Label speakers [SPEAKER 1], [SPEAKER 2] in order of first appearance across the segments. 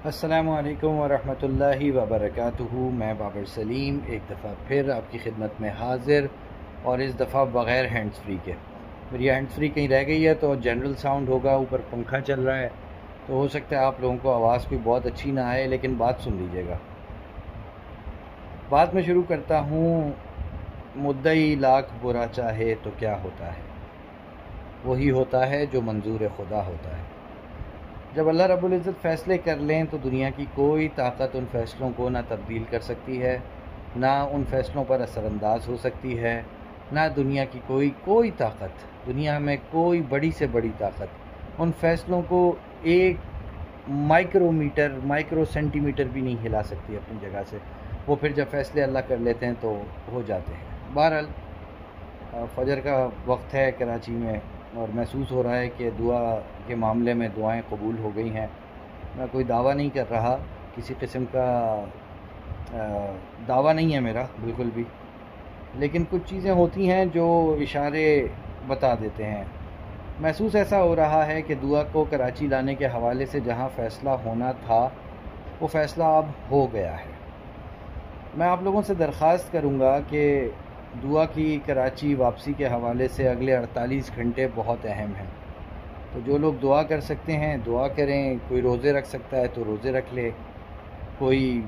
[SPEAKER 1] असलकम वरहमतुल्लाहि वबरकातुहू। मैं बाबर सलीम, एक दफ़ा फिर आपकी खिदमत में हाज़िर और इस दफ़ा बग़ैर हैंड्स फ्री के। मेरी हैंड्स फ्री कहीं रह गई है तो जनरल साउंड होगा, ऊपर पंखा चल रहा है। तो हो सकता है आप लोगों को आवाज़ कोई बहुत अच्छी ना आए, लेकिन बात सुन लीजिएगा। बात में शुरू करता हूँ, मुद्दई लाख बुरा चाहे तो क्या होता है? वही होता है जो मंजूर खुदा होता है। जब अल्लाह रब्बुल इज़्ज़त फ़ैसले कर लें तो दुनिया की कोई ताकत उन फ़ैसलों को ना तब्दील कर सकती है, ना उन फ़ैसलों पर असरानंदाज हो सकती है, ना दुनिया की कोई कोई ताकत, दुनिया में कोई बड़ी से बड़ी ताकत, उन फ़ैसलों को एक माइक्रोमीटर, माइक्रो सेंटीमीटर भी नहीं हिला सकती अपनी जगह से। वो फिर जब फ़ैसले अल्लाह कर लेते हैं तो हो जाते हैं। बहरहाल फजर का वक्त है, कराची में और महसूस हो रहा है कि दुआ के मामले में दुआएँ कबूल हो गई हैं। मैं कोई दावा नहीं कर रहा, किसी किस्म का दावा नहीं है मेरा, बिल्कुल भी। लेकिन कुछ चीज़ें होती हैं जो इशारे बता देते हैं। महसूस ऐसा हो रहा है कि दुआ को कराची लाने के हवाले से जहाँ फ़ैसला होना था, वो फ़ैसला अब हो गया है। मैं आप लोगों से दरख्वास्त करूँगा कि दुआ की कराची वापसी के हवाले से अगले 48 घंटे बहुत अहम हैं। तो जो लोग दुआ कर सकते हैं, दुआ करें, कोई रोज़े रख सकता है तो रोज़े रख ले। कोई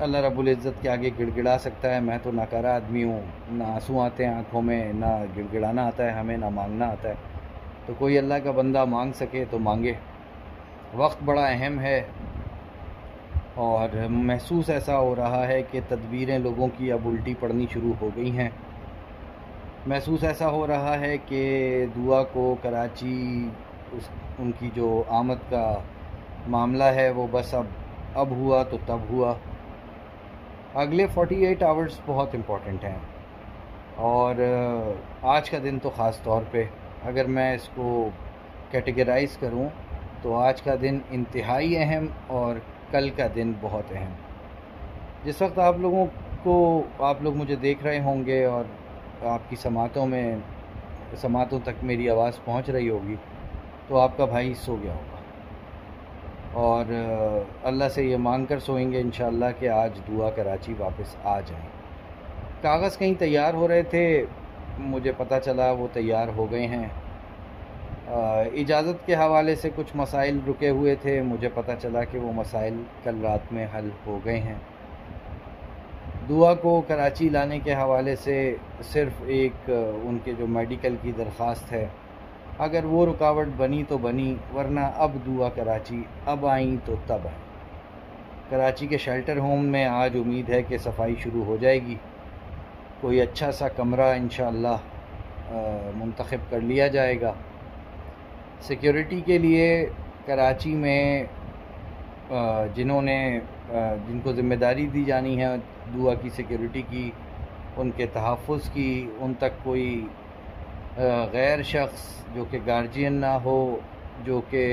[SPEAKER 1] अल्लाह रब्बुल इज़्ज़त के आगे गिड़गिड़ा सकता है, मैं तो नाकारा आदमी हूँ, ना आँसू आते हैं आँखों में, ना गिड़गिड़ाना आता है हमें, ना मांगना आता है। तो कोई अल्लाह का बंदा मांग सके तो मांगे। वक्त बड़ा अहम है और महसूस ऐसा हो रहा है कि तदबीरें लोगों की अब उल्टी पड़नी शुरू हो गई हैं। महसूस ऐसा हो रहा है कि दुआ को कराची उस, उनकी जो आमद का मामला है, वो बस अब अब हुआ तो तब हुआ। अगले 48 आवर्स बहुत इंपॉर्टेंट हैं। और आज का दिन तो ख़ास तौर पे, अगर मैं इसको कैटेगराइज करूँ तो आज का दिन इंतहाई अहम और कल का दिन बहुत अहम। जिस वक्त आप लोगों को, आप लोग मुझे देख रहे होंगे और आपकी समातों में, समातों तक मेरी आवाज़ पहुँच रही होगी तो आपका भाई सो गया होगा। और अल्लाह से ये मांग कर सोएँगे इन कि आज दुआ कराची वापस आ जाए। कागज़ कहीं तैयार हो रहे थे, मुझे पता चला वो तैयार हो गए हैं। इजाज़त के हवाले से कुछ मसाइल रुके हुए थे, मुझे पता चला कि वो मसाइल कल रात में हल हो गए हैं। दुआ को कराची लाने के हवाले से सिर्फ़ एक उनके जो मेडिकल की दरख्वास्त है, अगर वो रुकावट बनी तो बनी, वरना अब दुआ कराची, अब आई तो तब आई। कराची के शेल्टर होम में आज उम्मीद है कि सफ़ाई शुरू हो जाएगी। कोई अच्छा सा कमरा इन मंतखब कर लिया जाएगा। सिक्योरिटी के लिए कराची में जिन्होंने जिनको ज़िम्मेदारी दी जानी है, दुआ की सिक्योरिटी की, उनके तहफ़ की, उन तक कोई गैर शख्स जो कि गार्जियन ना हो, जो कि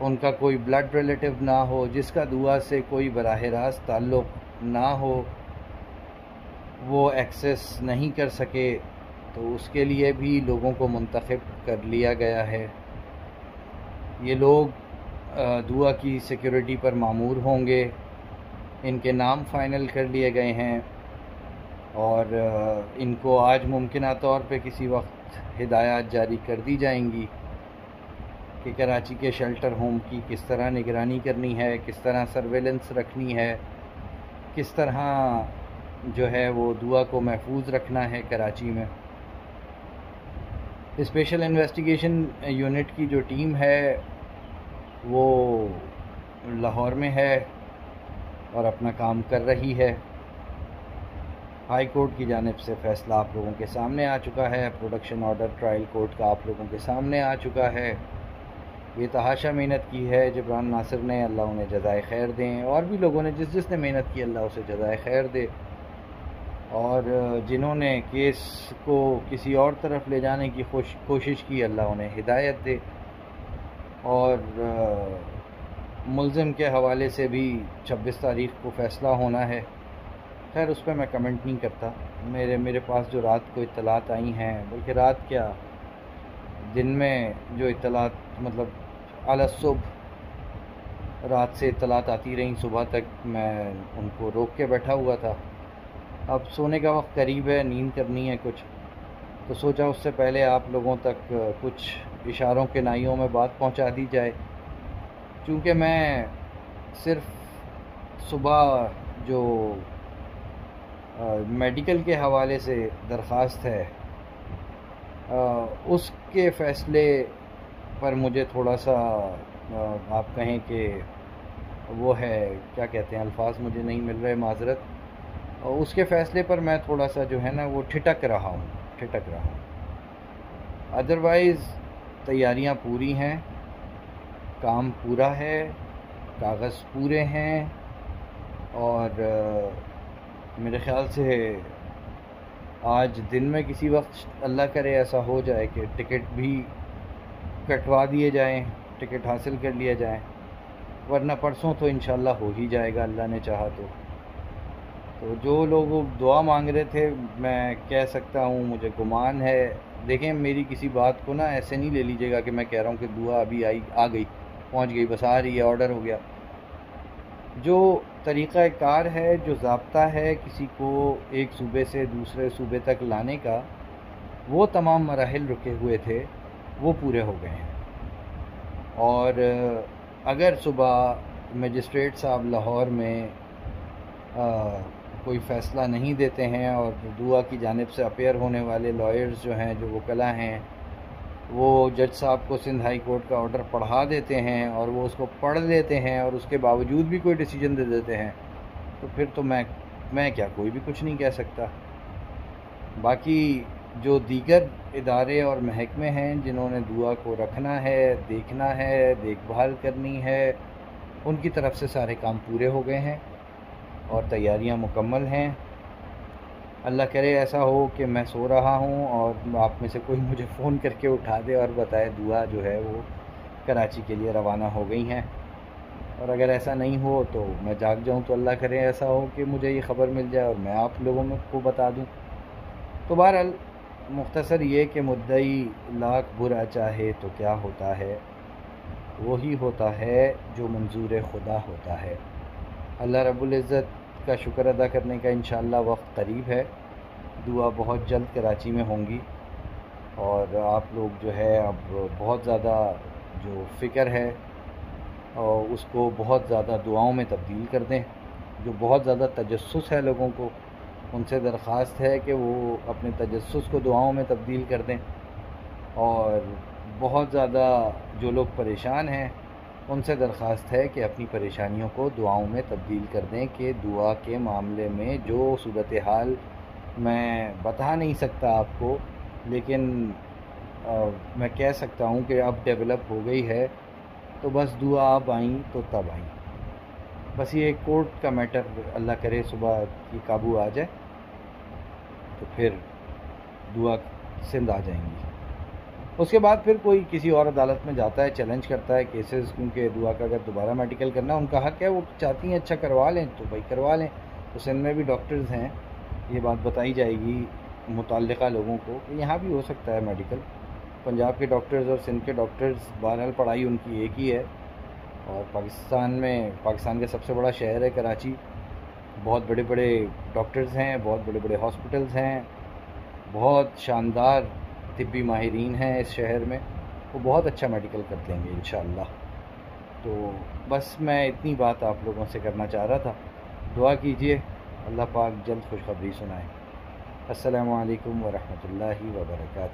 [SPEAKER 1] उनका कोई ब्लड रिलेटिव ना हो, जिसका दुआ से कोई बरह रास्त ताल्लुक़ ना हो, वो एक्सेस नहीं कर सके तो उसके लिए भी लोगों को मंतखब कर लिया गया है। ये लोग दुआ की सिक्योरिटी पर मामूर होंगे। इनके नाम फ़ाइनल कर लिए गए हैं। और इनको आज मुमकिन तौर पे किसी वक्त हिदायत जारी कर दी जाएँगी कि कराची के शेल्टर होम की किस तरह निगरानी करनी है, किस तरह सर्वेलेंस रखनी है, किस तरह जो है वो दुआ को महफूज रखना है कराची में। स्पेशल इन्वेस्टिगेशन यूनिट की जो टीम है वो लाहौर में है और अपना काम कर रही है। हाई कोर्ट की जानब से फ़ैसला आप लोगों के सामने आ चुका है। प्रोडक्शन ऑर्डर ट्रायल कोर्ट का आप लोगों के सामने आ चुका है। ये तहाशा मेहनत की है, जबरान नासिर ने अल्लाह उन्हें जजाय खैर दें और भी लोगों ने जिस जिसने मेहनत की अल्लाह उसे जजाय खैर दे। और जिन्होंने केस को किसी और तरफ़ ले जाने की कोशिश की, अल्लाह उन्हें हिदायत दे। और मुलम के हवाले से भी 26 तारीख को फ़ैसला होना है। खैर, उस पर मैं कमेंट नहीं करता। मेरे मेरे पास जो रात को इतलात आई हैं, बल्कि रात क्या? दिन में जो इतलात मतलब अला सुबह, रात से इतलात आती रहीं, सुबह तक मैं उनको रोक के बैठा हुआ था। अब सोने का वक्त करीब है, नींद करनी है कुछ। तो सोचा उससे पहले आप लोगों तक कुछ इशारों के नाइयों में बात पहुँचा दी जाए। क्योंकि मैं सिर्फ़ सुबह जो आ, मेडिकल के हवाले से दरख्वास्त है आ, उसके फ़ैसले पर मुझे थोड़ा सा आ, आप कहें कि वो है क्या कहते हैं अल्फाज मुझे नहीं मिल रहे माजरत। उसके फ़ैसले पर मैं थोड़ा सा जो है ना वो ठिटक रहा हूँ ठिटक रहा हूँ। अदरवाइज़ तैयारियाँ पूरी हैं, काम पूरा है, कागज़ पूरे हैं और मेरे ख़्याल से आज दिन में किसी वक्त अल्लाह करे ऐसा हो जाए कि टिकट भी कटवा दिए जाएँ, टिकट हासिल कर लिया जाए, वरना परसों तो इन हो ही जाएगा, अल्लाह ने चाहा तो। तो जो लोग दुआ मांग रहे थे मैं कह सकता हूँ मुझे गुमान है। देखें मेरी किसी बात को ना ऐसे नहीं ले लीजिएगा कि मैं कह रहा हूँ कि दुआ अभी आई आ गई पहुँच गई बस आ रही है ऑर्डर हो गया। जो तरीक़ाकार है जो जबता है किसी को एक सूबे से दूसरे सूबे तक लाने का वो तमाम मराहल रुके हुए थे वो पूरे हो गए हैं। और अगर सुबह मजिस्ट्रेट साहब लाहौर में आ, कोई फ़ैसला नहीं देते हैं और दुआ की जानब से अपेयर होने वाले लॉयर्स जो हैं, जो वकला हैं, वो जज साहब को सिंध हाई कोर्ट का ऑर्डर पढ़ा देते हैं और वो उसको पढ़ लेते हैं और उसके बावजूद भी कोई डिसीज़न दे देते हैं। तो फिर तो मैं मैं क्या कोई भी कुछ नहीं कह सकता। बाकी जो दीगर इदारे और महकमे हैं, जिन्होंने दुआ को रखना है, देखना है, देखभाल करनी है, उनकी तरफ़ से सारे काम पूरे हो गए हैं। और तैयारियाँ मुकम्मल हैं। अल्लाह करे ऐसा हो कि मैं सो रहा हूँ और आप में से कोई मुझे फ़ोन करके उठा दे और बताए दुआ जो है वो कराची के लिए रवाना हो गई हैं। और अगर ऐसा नहीं हो तो मैं जाग जाऊँ तो अल्लाह करे ऐसा हो कि मुझे ये ख़बर मिल जाए और मैं आप लोगों को बता दूँ। तो बहरहाल, मुख्तसर ये कि मुद्दई लाख बुरा चाहे तो क्या होता है? वही होता है जो मंजूर खुदा होता है। अल्लाह रब्ज़त का शुक्र अदा करने का इन वक्त करीब है। दुआ बहुत जल्द कराची में होंगी। और आप लोग जो है अब बहुत ज़्यादा जो फ़िक्र है, और उसको बहुत ज़्यादा दुआओं में तब्दील कर दें। जो बहुत ज़्यादा तजस्स है लोगों को, उनसे दरख्वास्त है कि वो अपने तजस को दुआओं में तब्दील कर दें। और बहुत ज़्यादा जो लोग परेशान हैं उनसे दरख्वास्त है कि अपनी परेशानियों को दुआओं में तब्दील कर दें कि दुआ के मामले में जो सूरत हाल मैं बता नहीं सकता आपको लेकिन आ, मैं कह सकता हूँ कि अब डेवलप हो गई है तो बस दुआ अब आई तो तब आई। बस ये कोर्ट का मैटर अल्लाह करे सुबह की काबू आ जाए तो फिर दुआ सिंध आ जाएँगी। उसके बाद फिर कोई किसी और अदालत में जाता है चैलेंज करता है केसेस क्योंकि दुआ का अगर दोबारा मेडिकल करना उनका हक है, वो चाहती हैं अच्छा करवा लें तो भाई करवा लें। तो सिंध में भी डॉक्टर्स हैं, ये बात बताई जाएगी मुतल लोगों को कि यहाँ भी हो सकता है मेडिकल पंजाब के डॉक्टर्स और सिंध के डॉक्टर्स बहरहाल पढ़ाई उनकी एक ही है और पाकिस्तान में, पाकिस्तान का सबसे बड़ा शहर है कराची। बहुत बड़े बड़े डॉक्टर्स हैं, बहुत बड़े बड़े हॉस्पिटल्स हैं, बहुत शानदार तिब्बी माहरीन हैं इस शहर में, वो बहुत अच्छा मेडिकल कर देंगे इन तो बस मैं इतनी बात आप लोगों से करना चाह रहा था। दुआ कीजिए, अल्लाह पाक जल्द खुशखबरी सुनाए। असलकम वरहमल वर्का